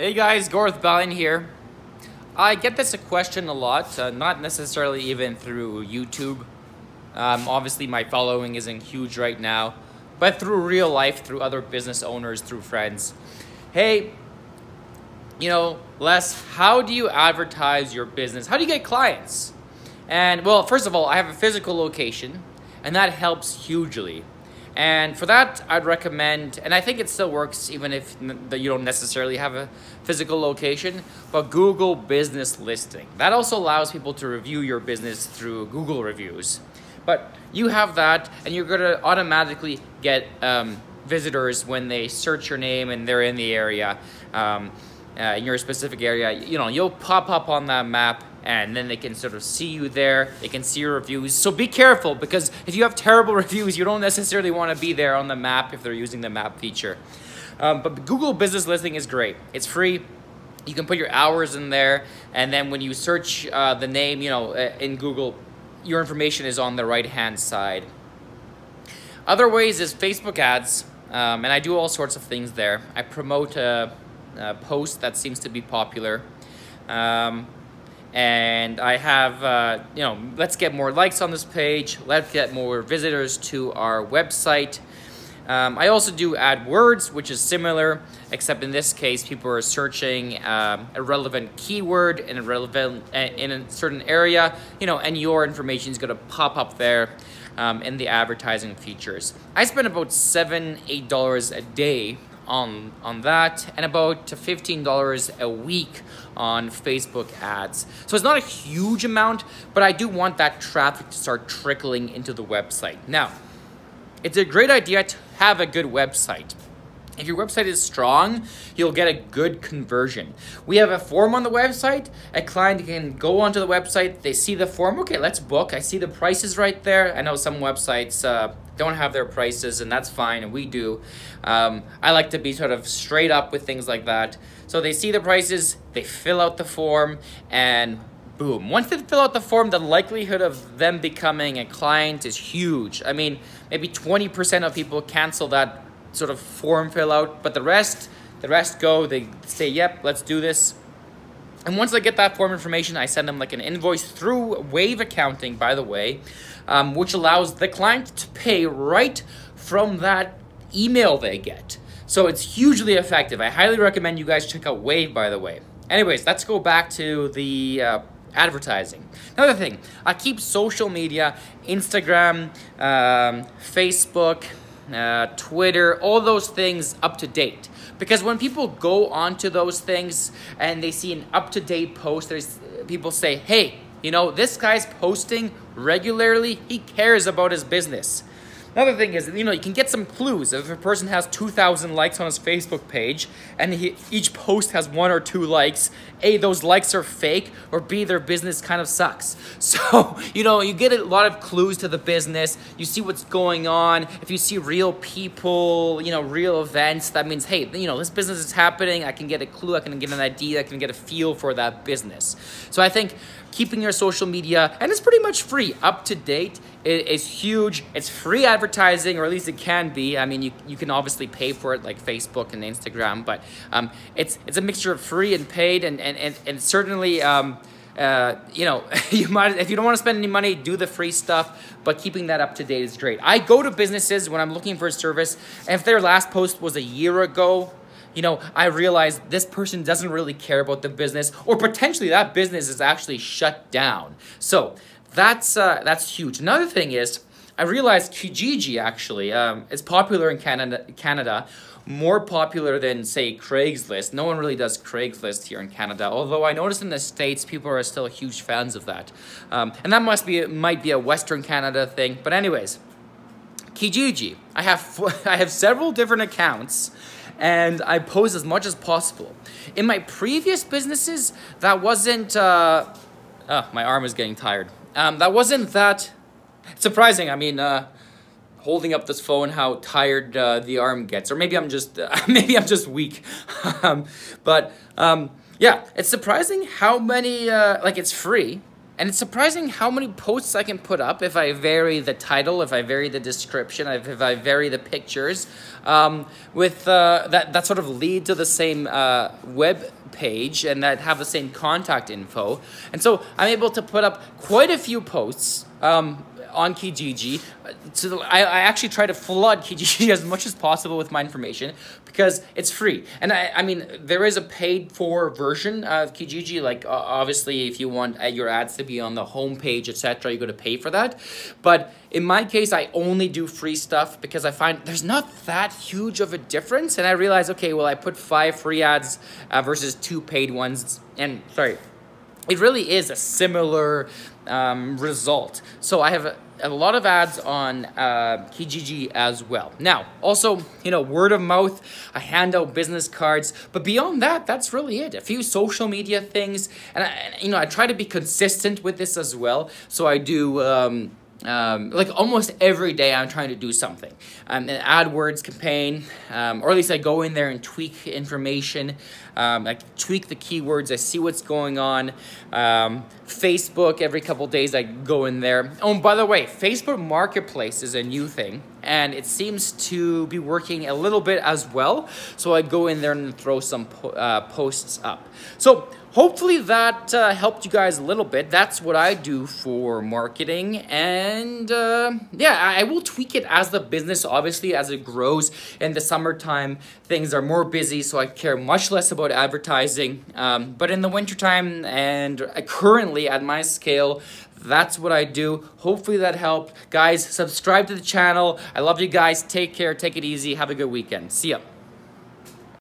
Hey guys, Goroth Balion here. I get this question a lot, uh, not necessarily even through YouTube. Um, obviously, my following isn't huge right now, but through real life, through other business owners, through friends. Hey, you know, Les, how do you advertise your business? How do you get clients? And well, first of all, I have a physical location, and that helps hugely. And for that, I'd recommend, and I think it still works even if you don't necessarily have a physical location, but Google Business Listing. That also allows people to review your business through Google reviews. But you have that, and you're gonna automatically get um, visitors when they search your name and they're in the area, um, uh, in your specific area. You know, you'll pop up on that map and then they can sort of see you there. They can see your reviews. So be careful because if you have terrible reviews, you don't necessarily want to be there on the map if they're using the map feature. Um, but Google Business Listing is great. It's free. You can put your hours in there, and then when you search uh, the name, you know, uh, in Google, your information is on the right-hand side. Other ways is Facebook ads, um, and I do all sorts of things there. I promote a, a post that seems to be popular. Um, and I have, uh, you know, let's get more likes on this page. Let's get more visitors to our website. Um, I also do AdWords, which is similar, except in this case, people are searching um, a relevant keyword in a relevant uh, in a certain area, you know, and your information is going to pop up there um, in the advertising features. I spend about seven, eight dollars a day on on that and about $15 a week on Facebook ads. So it's not a huge amount, but I do want that traffic to start trickling into the website. Now, it's a great idea to have a good website. If your website is strong, you'll get a good conversion. We have a form on the website. A client can go onto the website, they see the form, okay, let's book. I see the prices right there. I know some websites uh, don't have their prices, and that's fine, and we do. Um, I like to be sort of straight up with things like that. So they see the prices, they fill out the form, and boom. Once they fill out the form, the likelihood of them becoming a client is huge. I mean, maybe 20% of people cancel that sort of form fill out, but the rest, the rest go, they say, yep, let's do this. And once I get that form information, I send them like an invoice through Wave Accounting, by the way, um, which allows the client to pay right from that email they get. So it's hugely effective. I highly recommend you guys check out Wave, by the way. Anyways, let's go back to the uh, advertising. Another thing, I keep social media, Instagram, um, Facebook, uh, Twitter, all those things up to date. Because when people go onto those things and they see an up to date post, there's people say, hey, you know, this guy's posting regularly, he cares about his business. Another thing is, you know, you can get some clues. If a person has 2,000 likes on his Facebook page and he, each post has one or two likes, A, those likes are fake, or B, their business kind of sucks. So, you know, you get a lot of clues to the business. You see what's going on. If you see real people, you know, real events, that means, hey, you know, this business is happening. I can get a clue. I can get an idea. I can get a feel for that business. So I think keeping your social media, and it's pretty much free, up to date, it is huge. It's free advertising, or at least it can be. I mean, you, you can obviously pay for it like Facebook and Instagram, but um, it's, it's a mixture of free and paid, and, and, and, and certainly, um, uh, you know, you might if you don't want to spend any money, do the free stuff. But keeping that up to date is great. I go to businesses when I'm looking for a service, and if their last post was a year ago, you know, I realize this person doesn't really care about the business, or potentially that business is actually shut down. So that's uh, that's huge. Another thing is, I realized Kijiji actually um, is popular in Canada. Canada, more popular than say Craigslist. No one really does Craigslist here in Canada. Although I noticed in the states, people are still huge fans of that, um, and that must be might be a Western Canada thing. But anyways, Kijiji. I have I have several different accounts and I post as much as possible. In my previous businesses, that wasn't, uh, oh, my arm is getting tired. Um, that wasn't that surprising. I mean, uh, holding up this phone, how tired uh, the arm gets, or maybe I'm just, uh, maybe I'm just weak. um, but um, yeah, it's surprising how many, uh, like it's free, and it's surprising how many posts I can put up if I vary the title, if I vary the description, if I vary the pictures, um, with uh, that that sort of lead to the same uh, web page and that have the same contact info. And so I'm able to put up quite a few posts. Um, on Kijiji. So I, I actually try to flood Kijiji as much as possible with my information because it's free. And I, I mean, there is a paid for version of Kijiji. Like, uh, obviously, if you want uh, your ads to be on the homepage, etc., you're going to pay for that. But in my case, I only do free stuff because I find there's not that huge of a difference. And I realize, okay, well, I put five free ads uh, versus two paid ones. And sorry, it really is a similar um, result. So I have a, a lot of ads on uh, Kijiji as well. Now, also, you know, word of mouth, I hand out business cards, but beyond that, that's really it. A few social media things, and, I, you know, I try to be consistent with this as well. So I do. Um, um, like almost every day I'm trying to do something. Um, an AdWords campaign, um, or at least I go in there and tweak information. Um, I tweak the keywords, I see what's going on. Um, Facebook, every couple days I go in there. Oh, by the way, Facebook Marketplace is a new thing, and it seems to be working a little bit as well. So I go in there and throw some po uh, posts up. So hopefully that uh, helped you guys a little bit. That's what I do for marketing. And uh, yeah, I, will tweak it as the business, obviously, as it grows. In the summertime, things are more busy, so I care much less about advertising. Um, but in the wintertime and currently at my scale, that's what I do. Hopefully that helped. Guys, subscribe to the channel. I love you guys. Take care. Take it easy. Have a good weekend. See ya.